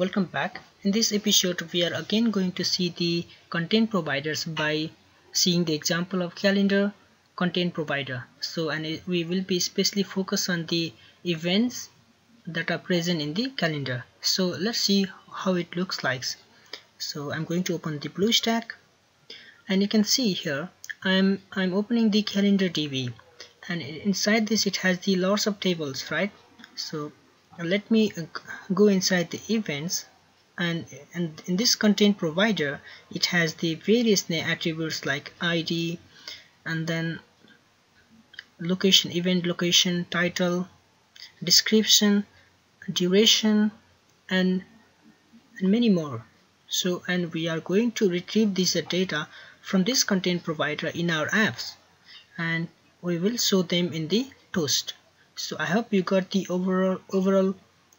welcome back. In this episode we are again going to see the content providers by seeing the example of calendar content provider. So and we will be especially focused on the events that are present in the calendar. So let's see how it looks like. So I'm going to open the BlueStack and you can see here I'm I'm opening the calendar DB and inside this it has the lots of tables right? So let me uh, go inside the events and, and in this content provider it has the various attributes like ID and then location event location title description duration and, and many more. So and we are going to retrieve this data from this content provider in our apps and we will show them in the toast so I hope you got the overall overall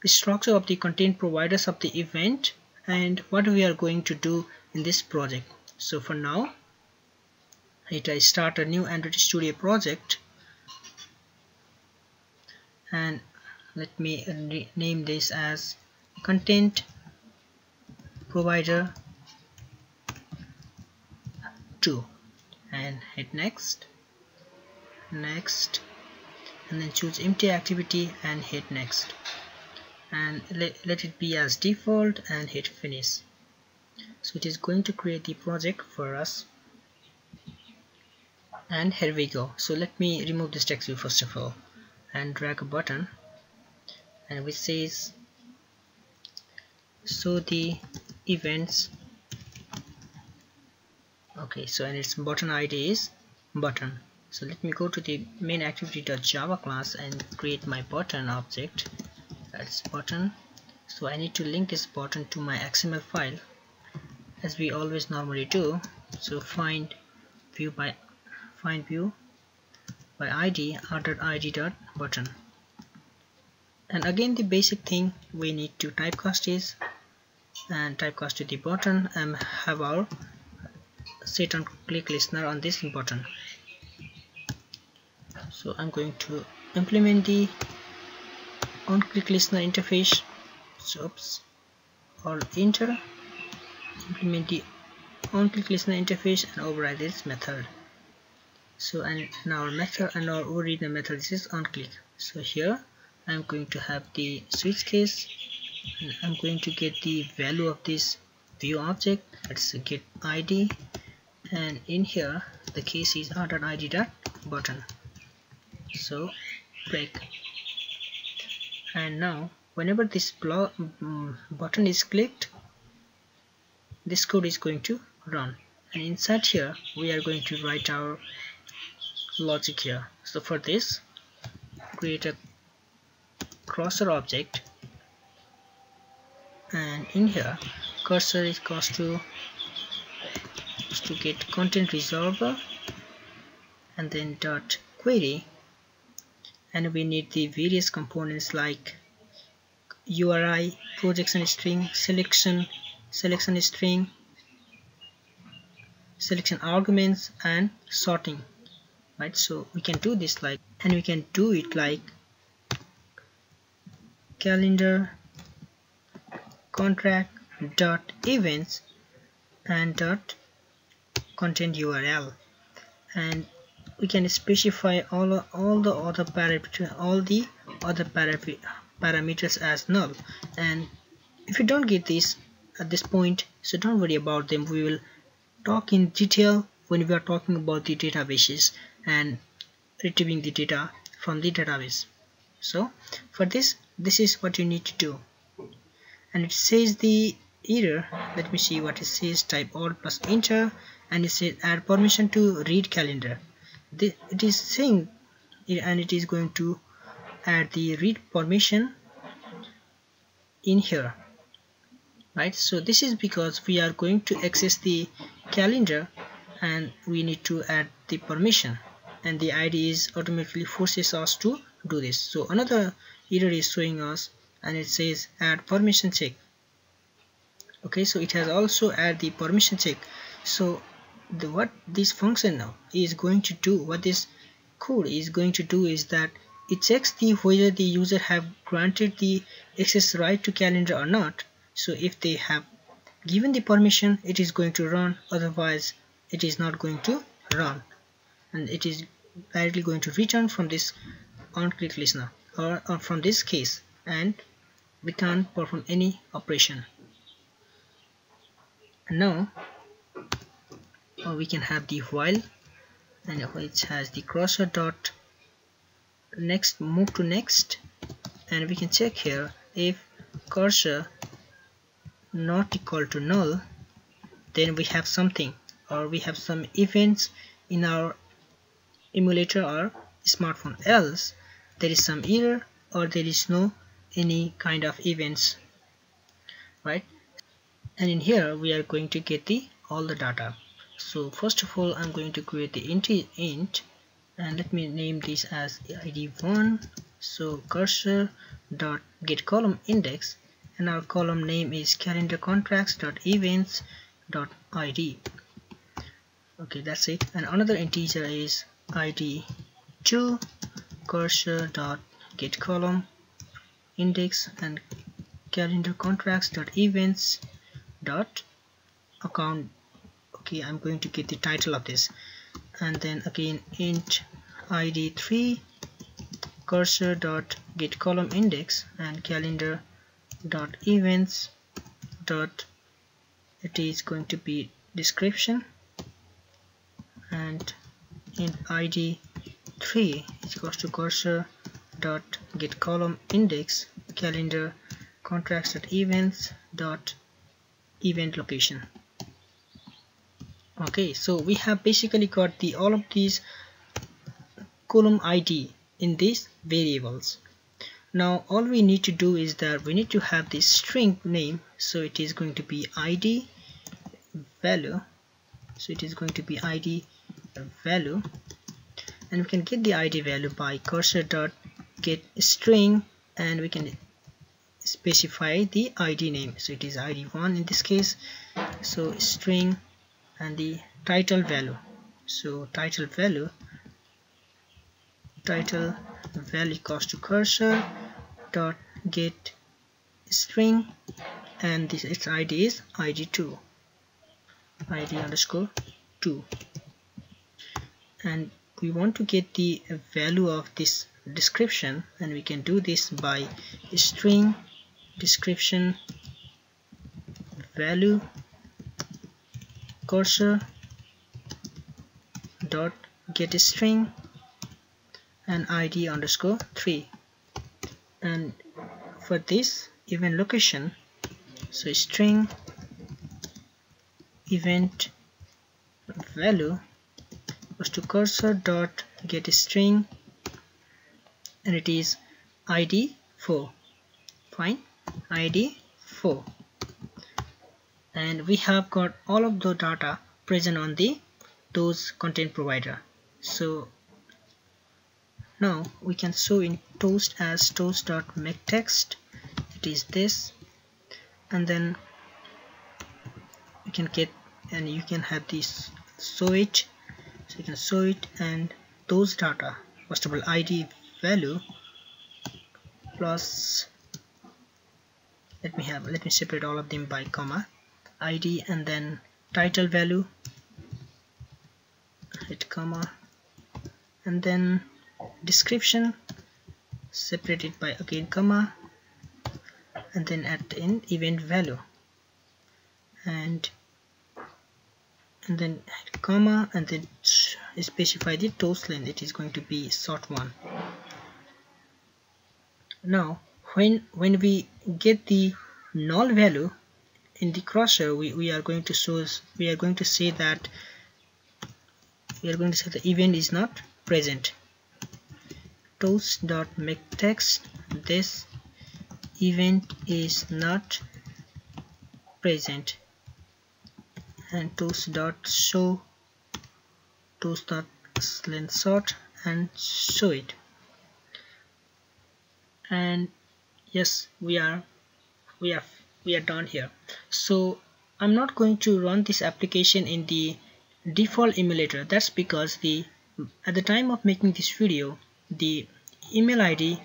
structure of the content providers of the event and what we are going to do in this project. So for now it I start a new Android Studio project. And let me name this as content provider 2 and hit next. Next and then choose empty activity and hit next. And let, let it be as default and hit finish. So it is going to create the project for us. And here we go. So let me remove this text view first of all and drag a button. And which says so the events okay so and its button id is button so let me go to the main activity.java class and create my button object. That's button. So I need to link this button to my XML file as we always normally do. So find view by find view by ID r.id dot button. And again the basic thing we need to typecast is and typecast to the button and have our set on click listener on this button so I'm going to implement the on click listener interface. So oops or enter. Implement the on click listener interface and override this method. So and our method and our override method is on click so here I'm going to have the switch case. And I'm going to get the value of this view object. Let's get ID and in here the case is r.id.button so break. And now whenever this um, button is clicked this code is going to run. And inside here we are going to write our logic here. So for this create a cursor object. And in here cursor is cost to to get content resolver. And then dot query and we need the various components like URI, projection string, selection, selection string, selection arguments and sorting right? So we can do this like and we can do it like calendar contract dot events and dot content URL and we can specify alt all the other parameter all the other parameters as null. And if you don't get this at this point so don't worry about them. We will talk in detail when we are talking about the databases and retrieving the data from the database. So for this this is what you need to do. And it says the error. Let me see what it says. Type all plus enter. And it says add permission to read calendar it is saying and it is going to add the read permission in here right? So this is because we are going to access the calendar and we need to add the permission. And the ID is automatically forces us to do this. So another error is showing us and it says add permission check. Okay so it has also add the permission check. So the, what this function now is going to do what this code is going to do is that it checks the whether the user have granted the access right to calendar or not. So if they have given the permission it is going to run otherwise it is not going to run. And it is directly going to return from this on click listener or, or from this case and we can't perform any operation. Now uh, we can have the while. And which has the cursor dot. Next move to next. And we can check here if cursor not equal to null then we have something. Or we have some events in our emulator or smartphone. Else there is some error or there is no any kind of events. Right? And in here we are going to get the all the data so first of all I'm going to create the int int and let me name this as id1 so cursor dot get column index and our column name is calendar contracts dot events dot id okay that's it. And another integer is id2 cursor dot get column index and calendar contracts dot events dot account okay I'm going to get the title of this. And then again int id3 cursor dot get column index and calendar dot events dot it is going to be description. And in id 3 is equals to cursor dot get column index calendar contracts dot events dot event location okay so we have basically got the all of these column id in these variables. Now all we need to do is that we need to have this string name so it is going to be id value so it is going to be id value and we can get the id value by cursor dot get string and we can specify the id name. So it is id1 in this case so string and the title value. So title value title value equals to cursor dot get string and this its id is id2 id underscore 2 and we want to get the value of this description and we can do this by string description value cursor dot get string and id underscore 3 and for this event location so string event value was to cursor dot get string and it is id 4 fine id 4 and we have got all of the data present on the those content provider. So now we can show in toast as toast.makeText it is this. And then you can get and you can have this show it. So you can show it and those data. First of all id value plus let me have let me separate all of them by comma id and then title value hit comma and then description separated by again comma and then at the end event value. And and then comma and then specify the toast length. It is going to be sort one. Now when when we get the null value in the cursor we, we are going to show we are going to say that we are going to say the event is not present. Toast dot make text this event is not present. And toast dot show toast dot length sort and show it. And yes we are we are we are done here. So I'm not going to run this application in the default emulator. That's because the at the time of making this video the email ID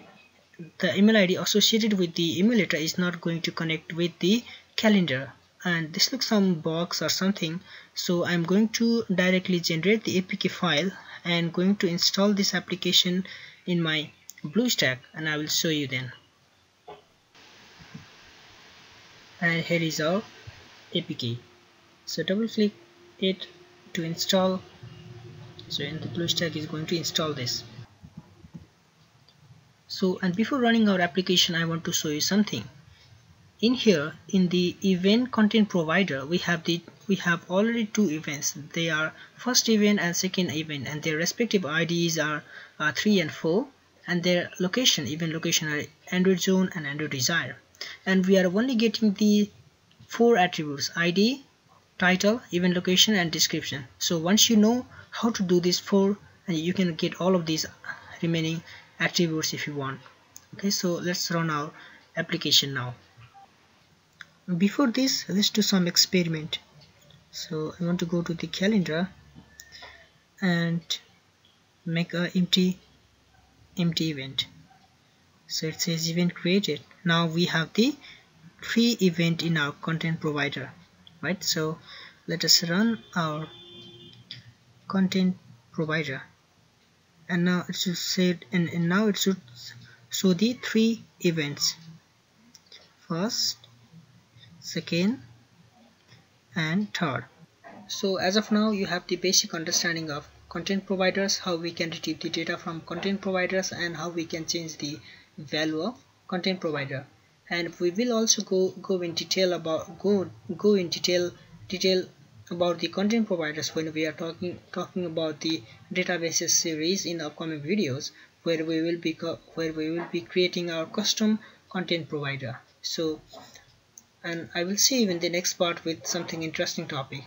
the email id associated with the emulator is not going to connect with the calendar. And this looks some box or something. So I'm going to directly generate the APK file and going to install this application in my BlueStack. And I will show you then and here is our APK so double click it to install. So in the BlueStack is going to install this. So and before running our application I want to show you something. In here in the event content provider we have the we have already two events. They are first event and second event and their respective IDs are uh, 3 and 4 and their location event location are Android zone and Android desire and we are only getting the four attributes ID title event location and description. So once you know how to do this four and you can get all of these remaining attributes if you want. Okay so let's run our application now. Before this let's do some experiment. So I want to go to the calendar and make a empty empty event. So it says event created now we have the free event in our content provider right? So let us run our content provider. And now it should say and, and now it should show the three events. First second and third. So as of now you have the basic understanding of content providers how we can retrieve the data from content providers and how we can change the value of content provider. And we will also go go in detail about go go in detail detail about the content providers when we are talking talking about the databases series in the upcoming videos where we will be where we will be creating our custom content provider. So and I will see you in the next part with something interesting topic